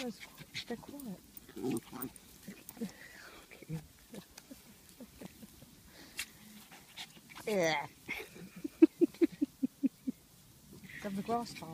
Guys, they're quiet. Okay. Yeah. Have the grass fire.